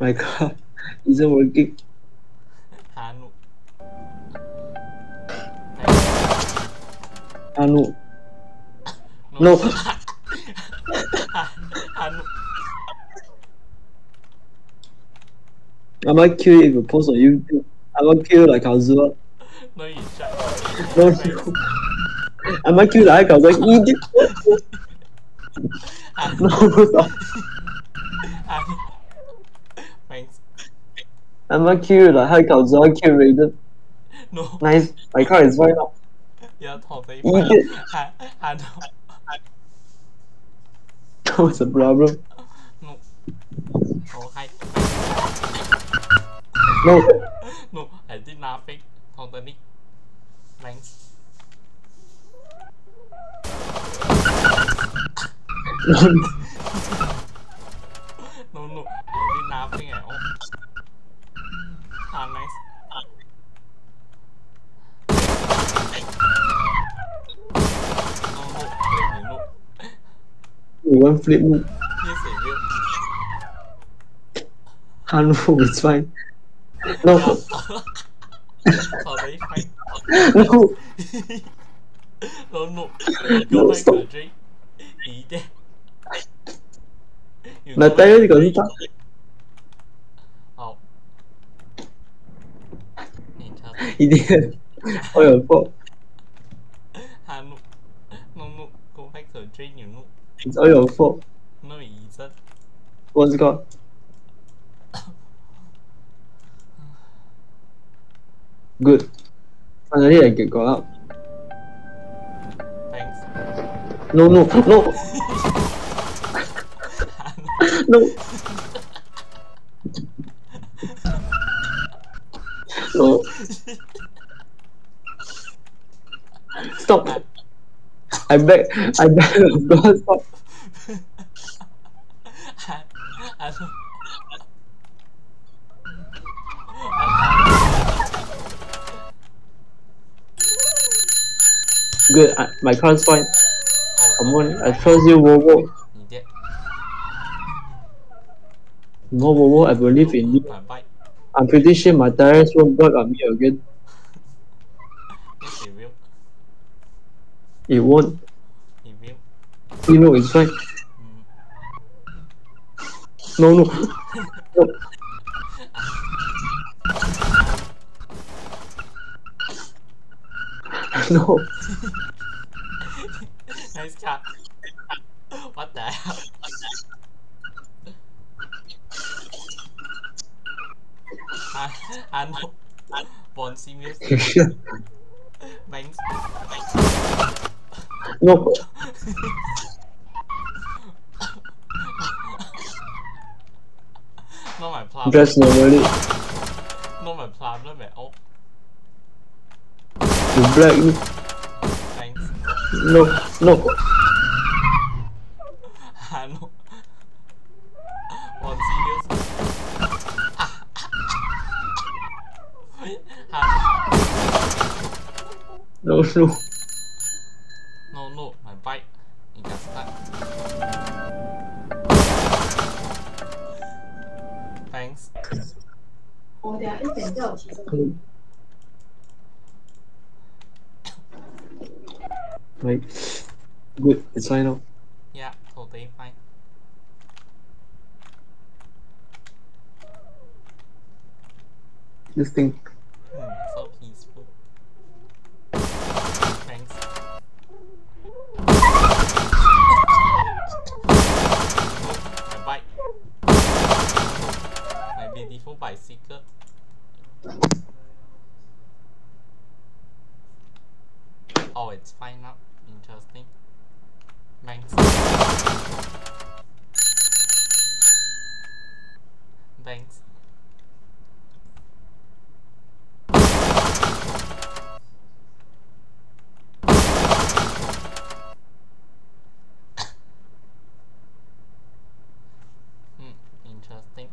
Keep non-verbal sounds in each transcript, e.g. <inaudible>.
My god, is it working. Anu, Anu, No. I might kill you if you post on YouTube. I might kill you like Kazuha. No, you shut up. No. I might kill you like Kazuha. Like, idiot. no, stop. I'm not cute, like high a are curated. No. Nice my car is right up. Yeah, top they <laughs> I I know. <laughs> That was a problem. No. Oh hi. No. <laughs> no, I did nothing. Totally. Thanks. no no, I did nothing at all ah nice no wait You want flip move? yes it will Anu, it's fine. No. <laughs> the fight No. no <laughs> no No, go back stop. to Jay ý đấy You Là go tay back thì to còn Jay. tắt. Oh. Interesting. Idiot. All your fault. Ah, no. No, no. Go back to train you no. It's all your fault. No, it isn't. What's God? Good. Finally, I get got out. Thanks. No, no, no, <laughs> Ah, no. No. Stop. I beg. I beg. God, stop. Ah, no. Good. I, my car's fine. Oh, Come on. I trust you, Volvo. Idiot. No, Volvo. I believe in you. My bike. I'm pretty sure my tires won't block on me again. Yes, it will. It won't. It will. You know, it's fine. Mm. No, no. <laughs> no. no. <laughs> Nice car. What the hell? Ah, ah, no. Born serious. Thanks. no. Not my problem. Dress normally. Not my problem at all. You black. Thanks. No, no. <laughs> Ah, no. Born serious. Ah, no, no. No, no, my bike. It got stuck. Thanks. Right. Good, it's fine now. Yeah, totally fine. This thing My bicycle. Oh, it's fine now. Interesting. Thanks. Thanks. Hmm, interesting.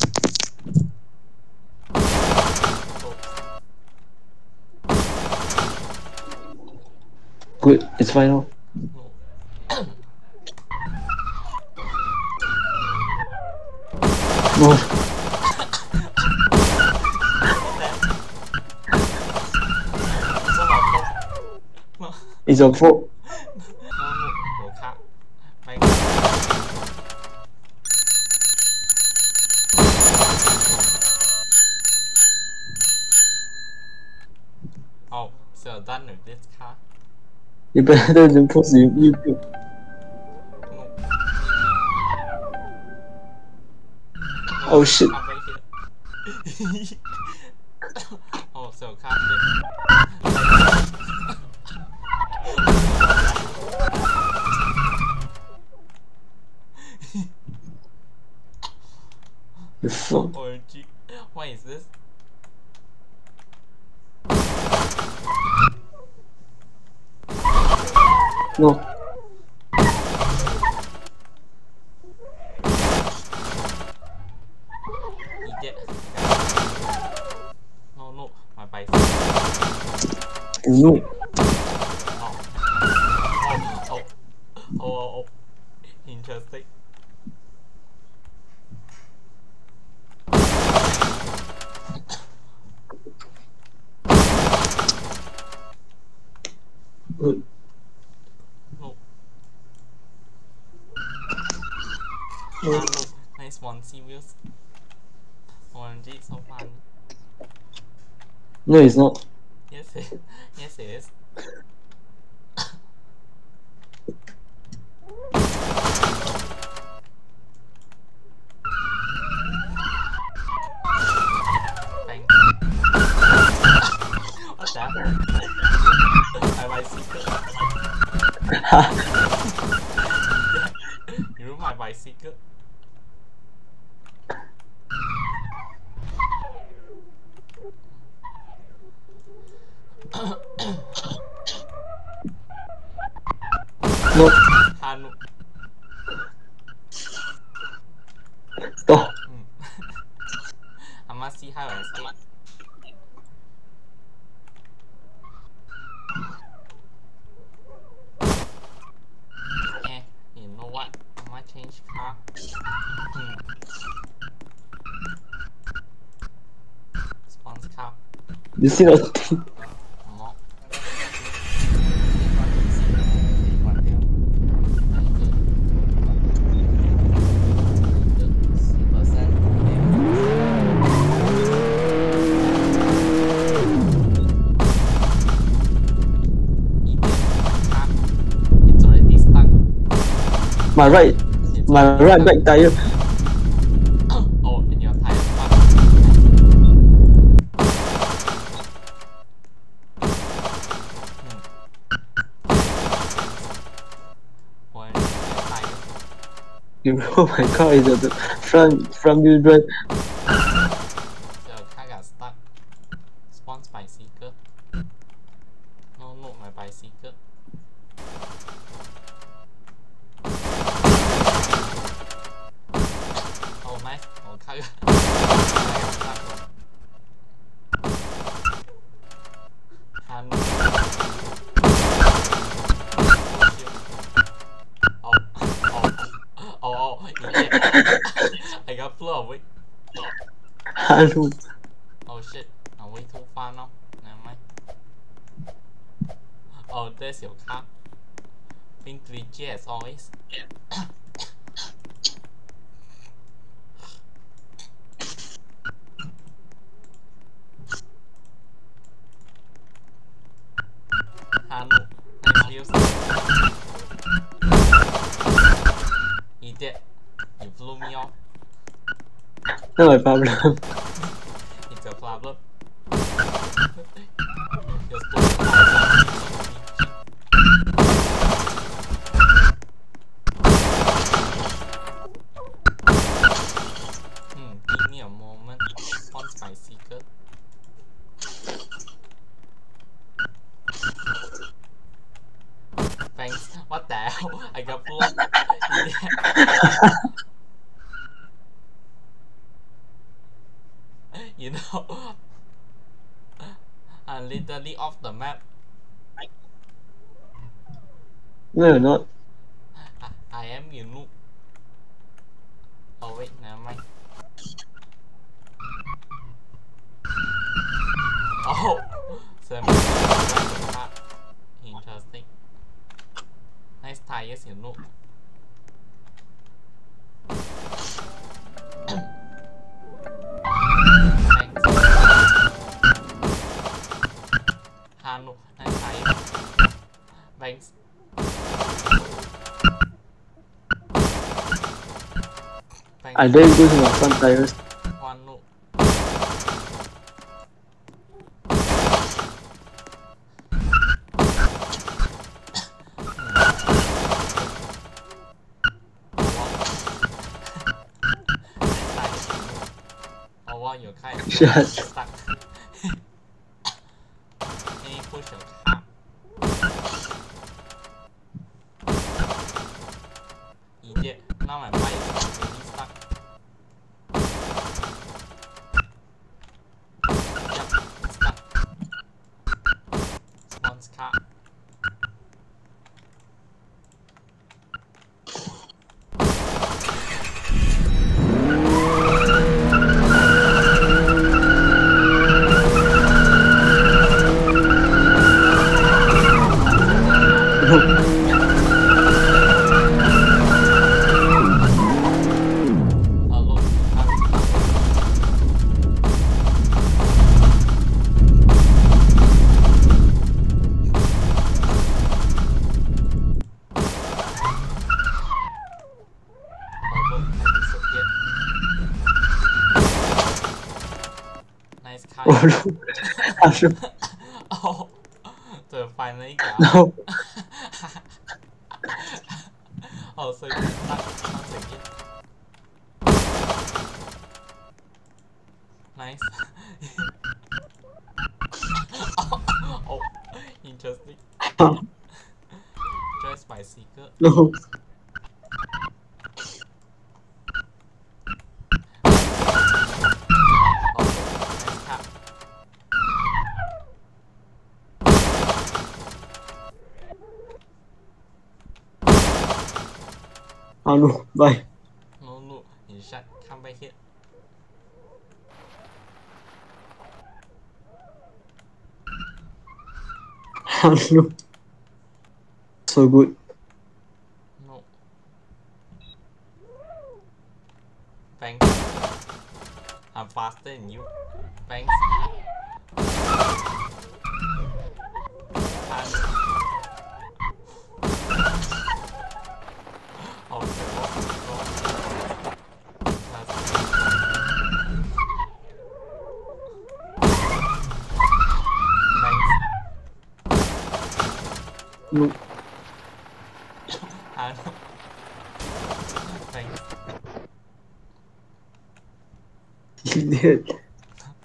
Good, it's fine now. No. No, Số một không? No. it's your fault. No, no, đồ khác. Mày Oh, so done with this car? You better than in YouTube. No. Oh, shit. Come right here. oh, so this. The fuck? <laughs> Oh, OMG. What is this? No. No, no, my bike. No. Oh. Oh, oh, oh, oh, oh. Interesting. Good. Nice one, serious. OMG, so fun. No, it's not. Yes, it, <laughs> yes, it is. Bang. What the? <laughs> I secret. <laughs> ruined my bicycle. no. Hanu. Stop. Mm. I must see how I escape. Eh, you know what? I might change car. Spawns car. You see nothing. Mo. It's already stuck. My right, my right back tire. Oh, and your tire stuck. Hmm. One tire. Oh my car is at the front front wheel drive. Hanu. Oh shit, I'm way too far now. Never mind. Oh, there's your car. Being 3G as always. You flew me off. My problem. It's a problem. You're supposed to have give me a moment. Once my secret. Thanks. What the hell? I got blown. <laughs> <laughs> you know, <laughs> I'm literally off the map. No, you're not. I, I am you noob. Oh wait, never mind. Oh, interesting. Nice tires, you noob. I didn't give him a front tires. One look. Or stuck. <laughs> Can you push your Oh, the finally got oh, so Nice. oh, interesting. Just I know, bye. No, no, you shut. Come back here. I know. So good. Oh, okay, well, well, that's- Thanks. Look. I know. Thanks. Idiot.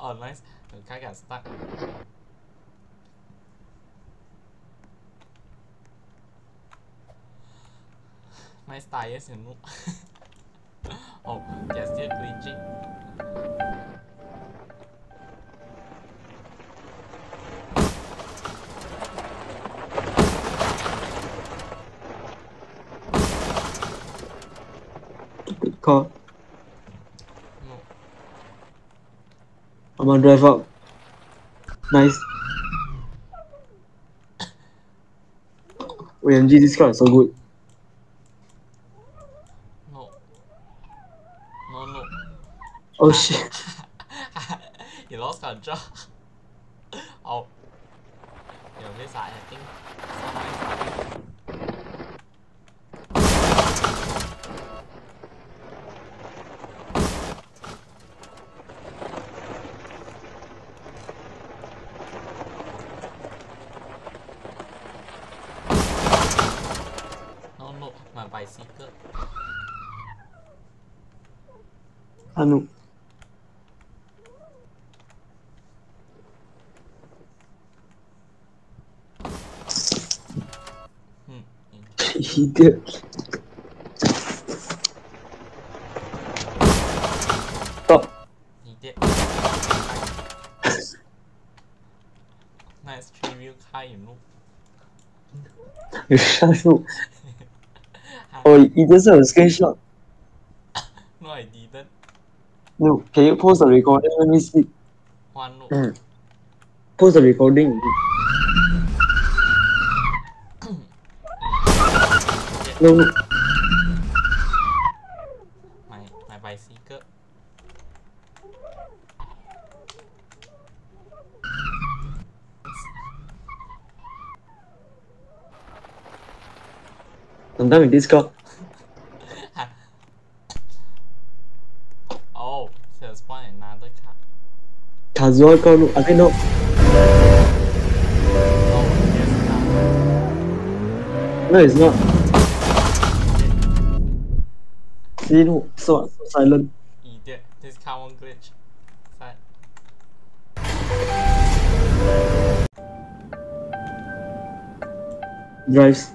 Oh, nice. The car got stuck. Tires, you know. oh, they're still glitching. Stupid car. No. I'm gonna drive up. Nice. <laughs> OMG, this car is so good. No. No, no. Oh shit. <laughs> you lost control. <laughs> oh. You're this side, I think. No, no, my bicycle. In- Idiot. Stop. He did. nice three wheel car, you know. You shut up. Oh, you just have a screenshot. no, I didn't. No, can you pause the recording? Let me see. One no. Mm. Pause the recording. No. My my bicycle. I'm done with Discord. <laughs> oh, so there's one another car. Kazuha Karu. I think no. Oh, car. No, it's not. See, no. So, so silent. Idiot. This car won't glitch. Side. Drives.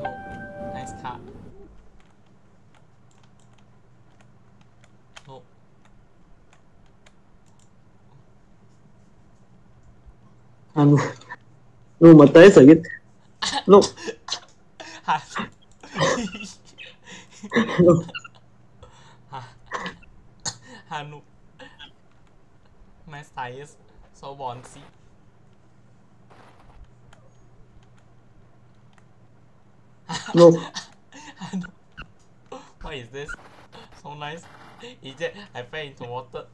No. Nice car. No. Ah, no. No, <laughs> <laughs> <laughs> Matthias again. No. no. Hanu. Nice. So bouncy. No. Hanu. What is this? So nice. Idiot, I fell into water.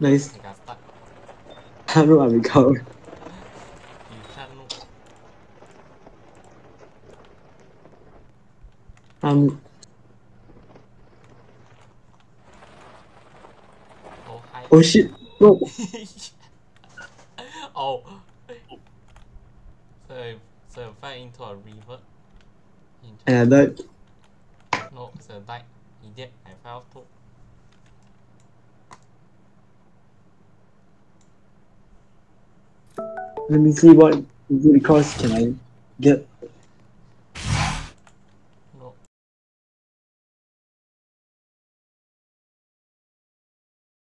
Nice. I got stuck. I recovered. You shut no. Um, Oh, hi. oh shit. No. <laughs> oh. So, I- so I fell into a river. In And I died. No, so I died. Idiot, I fell too. Let me see what course can I get.